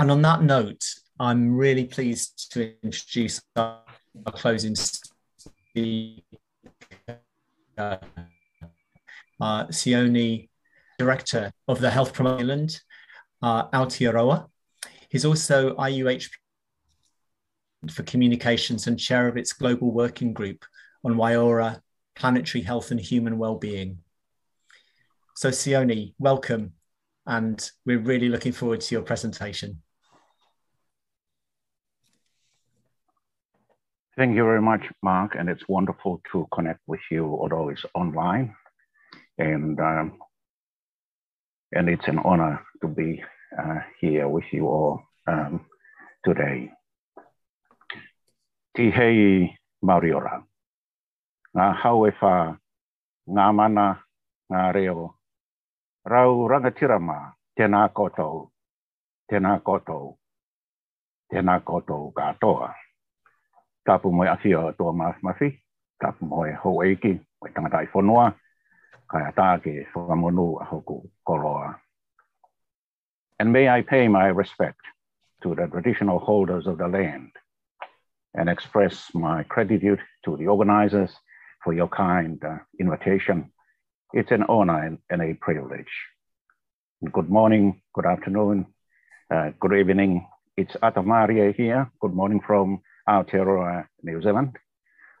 and on that note, I'm really pleased to introduce our, closing speaker, uh, Sione, Director of the Health Promotion Island, uh, Aotearoa. He's also IUHP for Communications and chair of its global working group on Waiora, planetary health and human well-being. So Sione, welcome, and we're really looking forward to your presentation. Thank you very much, Mark, and it's wonderful to connect with you, although it's online. And um, and it's an honor to be uh, here with you all um, today. Tihei mauri ora. Ngā hauewa, ngā mana, ngā reo. Rau rangatirama, tēnā koutou, tēnā koutou katoa. Tapu moe awhia o tō mawhi, tapu ho eiki, moe tangata i whanua, kai a tāke whakamonu a hoku koroa. And may I pay my respect to the traditional holders of the land and express my gratitude to the organizers for your kind uh, invitation. It's an honor and, and a privilege. Good morning, good afternoon, uh, good evening. It's Atamaria here. Good morning from Aotearoa, New Zealand.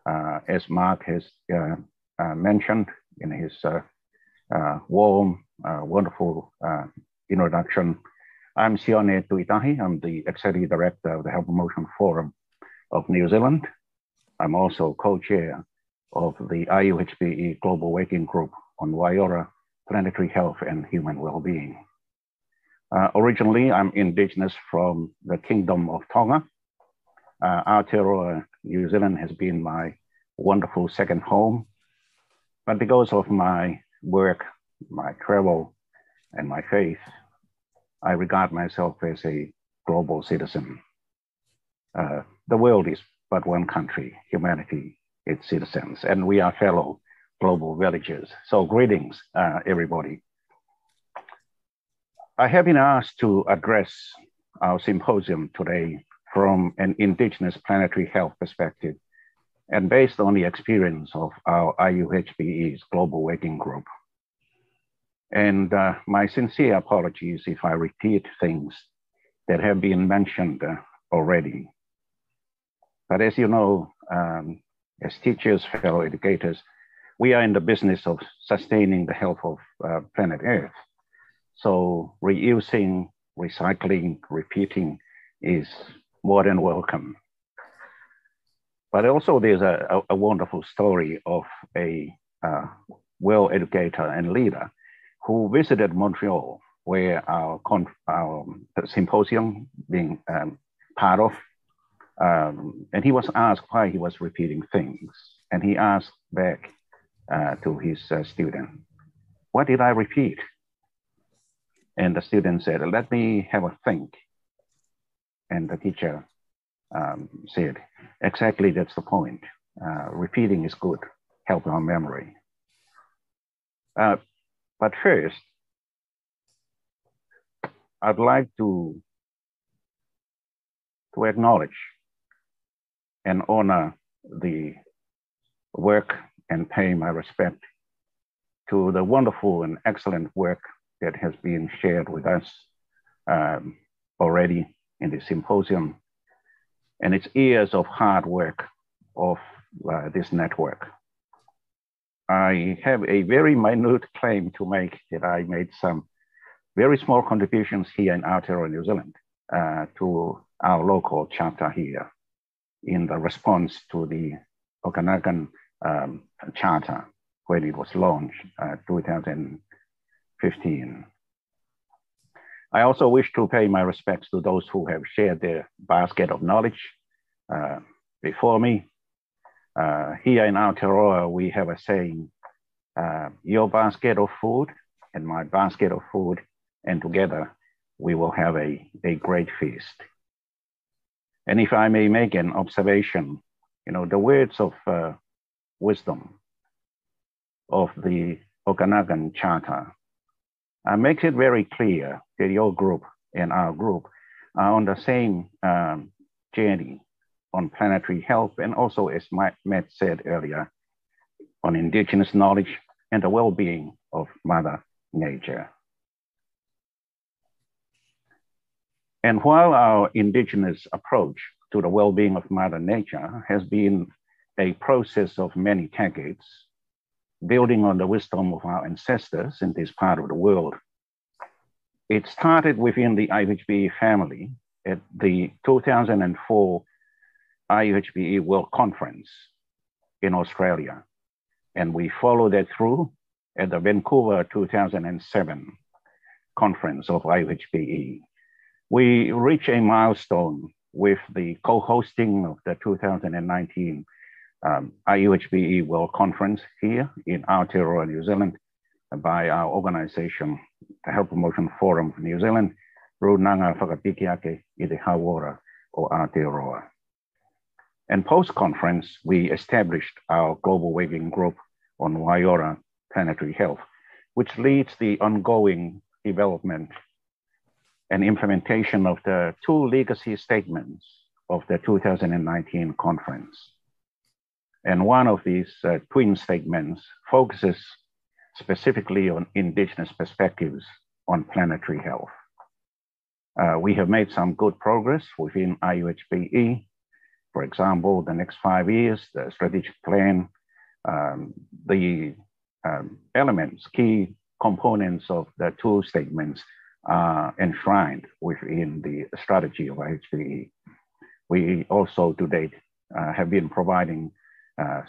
Uh, as Mark has uh, uh, mentioned in his warm, wonderful introduction, I'm Sione Tuitahi. I'm the Executive Director of the Health Promotion Forum of New Zealand. I'm also co-chair of the IUHPE Global Working Group on Waiora Planetary Health and Human Wellbeing. Uh, originally, I'm indigenous from the Kingdom of Tonga, uh, Aotearoa, New Zealand has been my wonderful second home. But because of my work, my travel, and my faith, I regard myself as a global citizen. Uh, the world is but one country, humanity, its citizens, and we are fellow global villagers. So greetings, uh, everybody. I have been asked to address our symposium today from an indigenous planetary health perspective and based on the experience of our IUHPE's global working group. And uh, my sincere apologies if I repeat things that have been mentioned uh, already. But as you know, um, as teachers, fellow educators, we are in the business of sustaining the health of uh, planet Earth. So reusing, recycling, repeating is more than welcome. But also there's a, a, a wonderful story of a uh, well-educator and leader who visited Montreal, where our, our symposium being um, part of, um, and he was asked why he was repeating things. And he asked back uh, to his uh, student, what did I repeat? And the student said, let me have a think. And the teacher um, said, exactly that's the point. Uh, repeating is good, help our memory. Uh, but first, I'd like to, to acknowledge and honor the work and pay my respect to the wonderful and excellent work that has been shared with us um, already symposium, and it's years of hard work of uh, this network. I have a very minute claim to make that I made some very small contributions here in Aotearoa, New Zealand, uh, to our local chapter here in the response to the Okanagan um, Charter when it was launched uh, 2015. I also wish to pay my respects to those who have shared their basket of knowledge uh, before me. Uh, here in Aotearoa, we have a saying, uh, your basket of food and my basket of food, and together we will have a, a great feast. And if I may make an observation, you know, the words of uh, wisdom of the Okanagan Charter uh, makes it very clear that your group and our group are on the same um, journey on planetary health and also, as Matt said earlier, on indigenous knowledge and the well-being of Mother Nature. And while our indigenous approach to the well-being of Mother Nature has been a process of many decades, building on the wisdom of our ancestors in this part of the world. It started within the IUHPE family at the 2004 IUHPE World Conference in Australia. And we followed that through at the Vancouver 2007 conference of IUHPE. We reached a milestone with the co-hosting of the 2019 um, IUHPE World Conference here in Aotearoa, New Zealand, by our organization, the Health Promotion Forum of New Zealand, Runanga Whakatikiake i te Hawara o Aotearoa. And post-conference, we established our global working group on Waiora planetary health, which leads the ongoing development and implementation of the two legacy statements of the 2019 conference. And one of these uh, twin statements focuses specifically on indigenous perspectives on planetary health. Uh, we have made some good progress within IUHPE. For example, the next five years, the strategic plan, um, the um, elements, key components of the two statements are enshrined within the strategy of IUHPE. We also to date uh, have been providing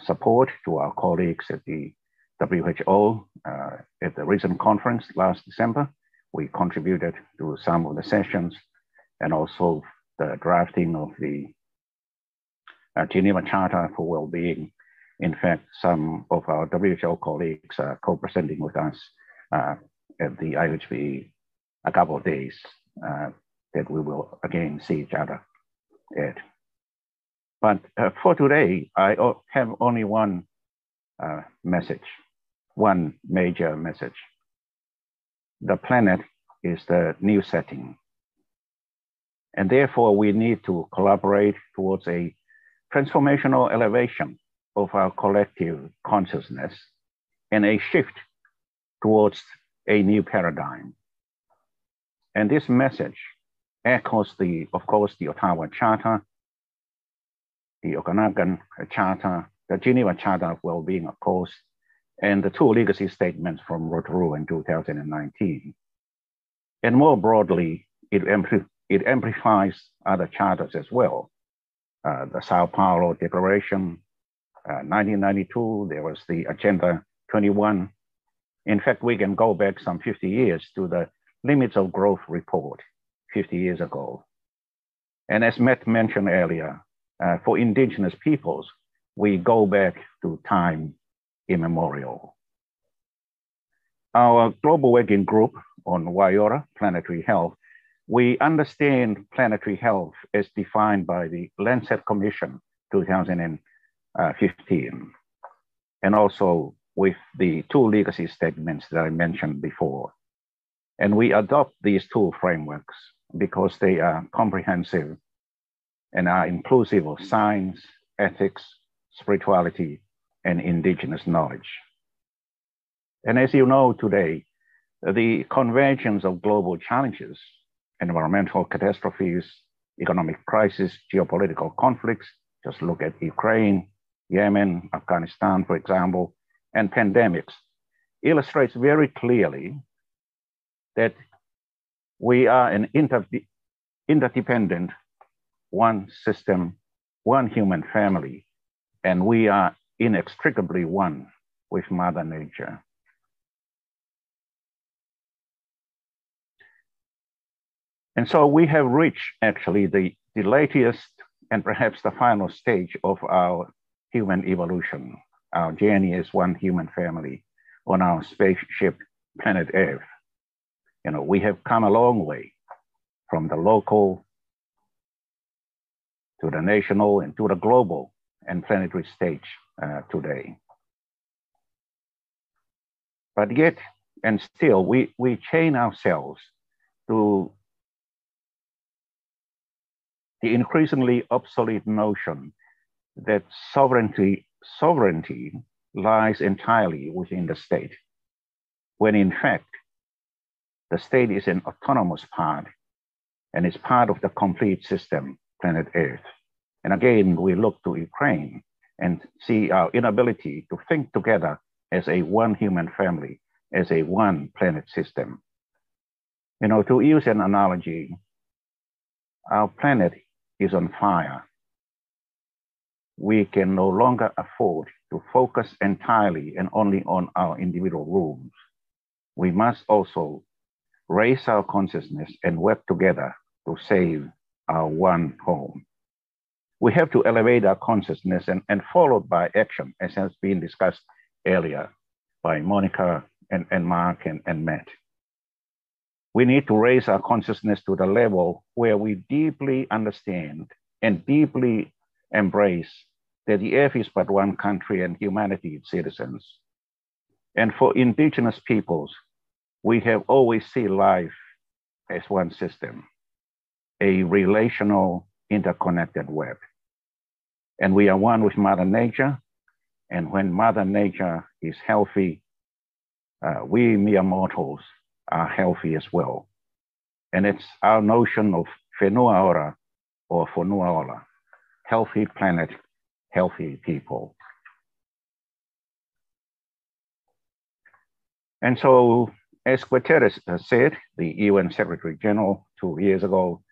support to our colleagues at the WHO uh, at the recent conference last December. We contributed to some of the sessions and also the drafting of the uh, Geneva Charter for Wellbeing. In fact, some of our WHO colleagues are co-presenting with us uh, at the IUHPE a couple of days uh, that we will again see each other at. But uh, for today, I have only one uh, message, one major message. The planet is the new setting. And therefore, we need to collaborate towards a transformational elevation of our collective consciousness and a shift towards a new paradigm. And this message echoes the, of course, the Ottawa Charter, the Okanagan Charter, the Geneva Charter of Wellbeing, of course, and the two legacy statements from Rotorua in 2019. And more broadly, it, ampli it amplifies other charters as well. Uh, the Sao Paulo Declaration, uh, 1992, there was the Agenda 21. In fact, we can go back some 50 years to the Limits of Growth report 50 years ago. And as Matt mentioned earlier, uh, for indigenous peoples, we go back to time immemorial. Our global working group on Waiora, planetary health, we understand planetary health as defined by the Lancet Commission 2015, and also with the two legacy statements that I mentioned before. And we adopt these two frameworks because they are comprehensive and are inclusive of science, ethics, spirituality, and indigenous knowledge. And as you know today, the convergence of global challenges, environmental catastrophes, economic crisis, geopolitical conflicts, just look at Ukraine, Yemen, Afghanistan, for example, and pandemics, illustrates very clearly that we are an inter interdependent one system, one human family, and we are inextricably one with Mother Nature. And so we have reached actually the, the latest and perhaps the final stage of our human evolution. Our journey as one human family on our spaceship planet Earth. You know, we have come a long way from the local to the national and to the global and planetary stage uh, today. But yet, and still, we, we chain ourselves to the increasingly obsolete notion that sovereignty, sovereignty lies entirely within the state, when in fact, the state is an autonomous part and is part of the complete system, planet Earth. And again, we look to Ukraine and see our inability to think together as a one human family, as a one planet system. You know, to use an analogy, our planet is on fire. We can no longer afford to focus entirely and only on our individual rooms. We must also raise our consciousness and work together to save our one home. We have to elevate our consciousness and, and followed by action, as has been discussed earlier by Monica and, and Mark and, and Matt. We need to raise our consciousness to the level where we deeply understand and deeply embrace that the earth is but one country and humanity its citizens. And for indigenous peoples, we have always seen life as one system, a relational, interconnected web. And we are one with Mother Nature. And when Mother Nature is healthy, uh, we mere mortals are healthy as well. And it's our notion of whenua ora or whenua ora, healthy planet, healthy people. And so, as Guterres said, the UN Secretary General two years ago,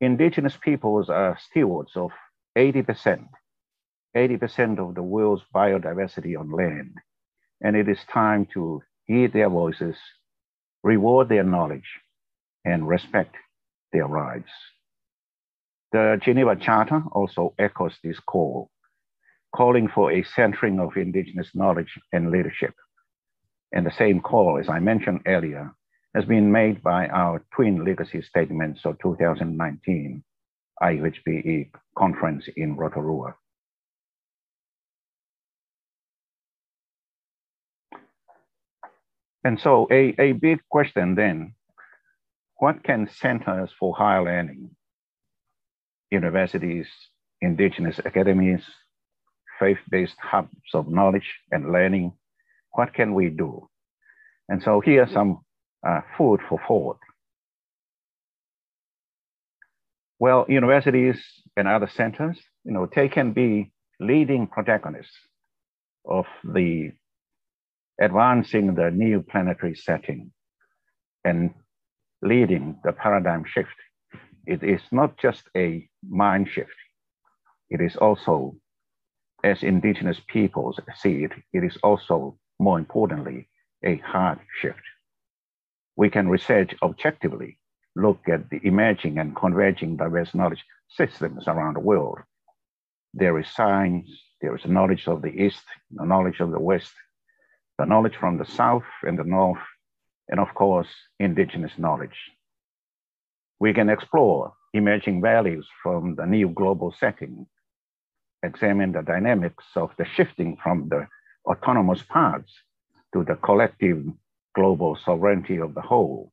indigenous peoples are stewards of 80%, 80% of the world's biodiversity on land. And it is time to hear their voices, reward their knowledge, and respect their rights. The Geneva Charter also echoes this call, calling for a centering of Indigenous knowledge and leadership. And the same call, as I mentioned earlier, has been made by our twin legacy statements of 2019 IUHPE conference in Rotorua. And so a, a big question then, what can centers for higher learning, universities, indigenous academies, faith-based hubs of knowledge and learning, what can we do? And so here are some uh, food for thought. Well, universities and other centers, you know, they can be leading protagonists of the advancing the new planetary setting and leading the paradigm shift. It is not just a mind shift. It is also, as indigenous peoples see it, it is also, more importantly, a heart shift. We can research objectively, look at the emerging and converging diverse knowledge systems around the world. There is science, there is knowledge of the East, the knowledge of the West, the knowledge from the South and the North, and of course, indigenous knowledge. We can explore emerging values from the new global setting, examine the dynamics of the shifting from the autonomous parts to the collective global sovereignty of the whole.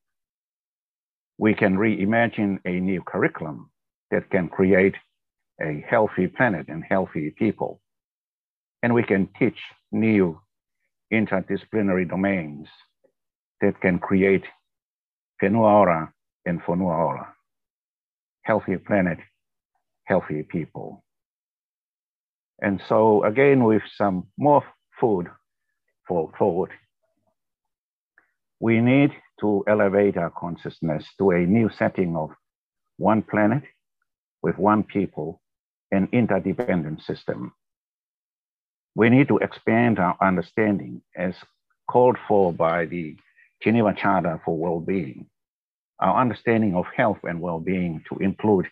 We can reimagine a new curriculum that can create a healthy planet and healthy people. And we can teach new interdisciplinary domains that can create whenua ora and whenua ora, healthy planet, healthy people. And so again, with some more food for thought, we need to elevate our consciousness to a new setting of one planet with one people, an interdependent system we need to expand our understanding as called for by the Geneva Charter for Well-being, our understanding of health and well-being to include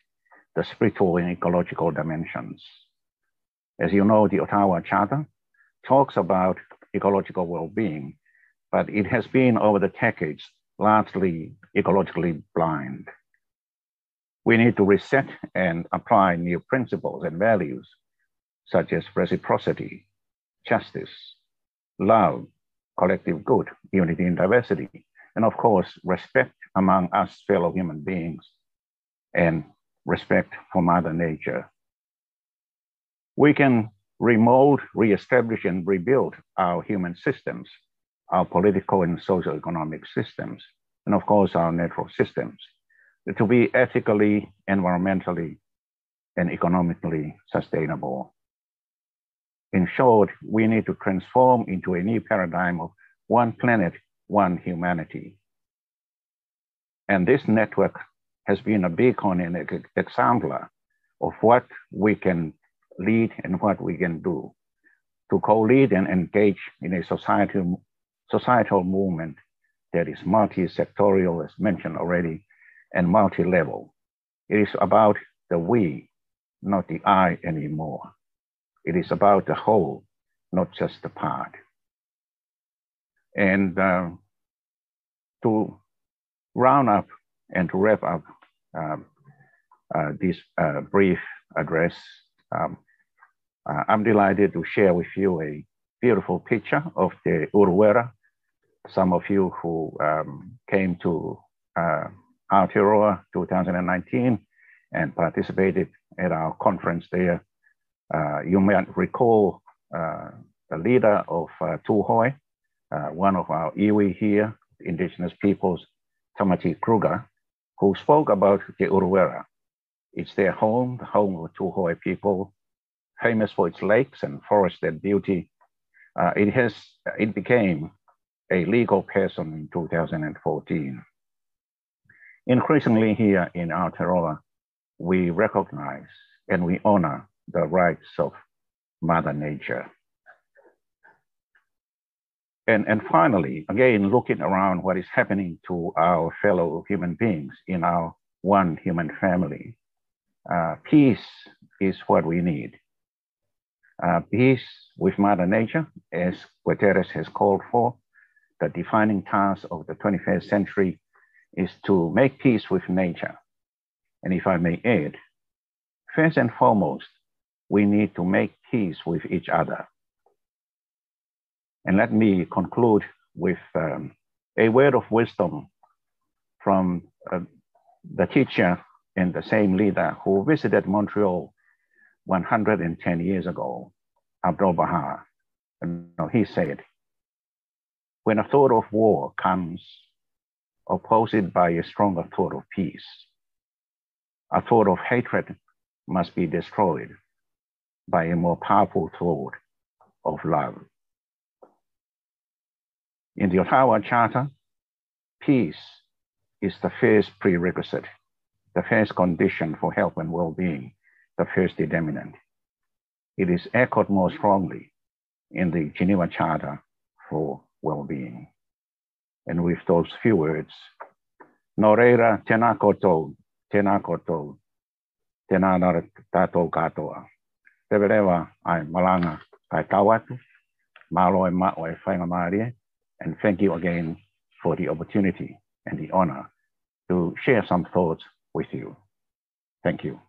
the spiritual and ecological dimensions. As you know, the Ottawa Charter talks about ecological well-being, but it has been over the decades largely ecologically blind. We need to reset and apply new principles and values such as reciprocity, justice, love, collective good, unity in diversity, and of course, respect among us fellow human beings, and respect for Mother Nature. We can remold, reestablish, and rebuild our human systems, our political and social economic systems, and of course, our natural systems to be ethically, environmentally, and economically sustainable. In short, we need to transform into a new paradigm of one planet, one humanity. And this network has been a beacon and an exemplar of what we can lead and what we can do to co-lead and engage in a societal, societal movement that is multi-sectorial, as mentioned already, and multi-level. It is about the we, not the I anymore. It is about the whole, not just the part. And uh, to round up and to wrap up um, uh, this uh, brief address, um, uh, I'm delighted to share with you a beautiful picture of the Urewera. Some of you who um, came to uh, Aotearoa 2019 and participated at our conference there. Uh, you might recall uh, the leader of uh, Tūhoe, uh, one of our iwi here, indigenous peoples, Tamati Kruger, who spoke about the Urewera. It's their home, the home of Tūhoe people, famous for its lakes and forested beauty. Uh, it has, it became a legal person in 2014. Increasingly here in Aotearoa, we recognize and we honor the rights of Mother Nature. And, and finally, again, looking around what is happening to our fellow human beings in our one human family, uh, peace is what we need. Uh, peace with Mother Nature, as Guterres has called for, the defining task of the 21st century is to make peace with nature. And if I may add, first and foremost, we need to make peace with each other. And let me conclude with um, a word of wisdom from uh, the teacher and the same leader who visited Montreal 110 years ago, Abdul Baha. And he said, when a thought of war comes opposed by a stronger thought of peace. A thought of hatred must be destroyed by a more powerful thought of love. In the Ottawa Charter, peace is the first prerequisite, the first condition for health and well-being, the first determinant. It is echoed more strongly in the Geneva Charter for well-being. And with those few words, tēnā koutou, tēnā nara tātou katoa. Te ai malanga kai tawatu, malo e ma o e whainga maarie, and thank you again for the opportunity and the honor to share some thoughts with you. Thank you.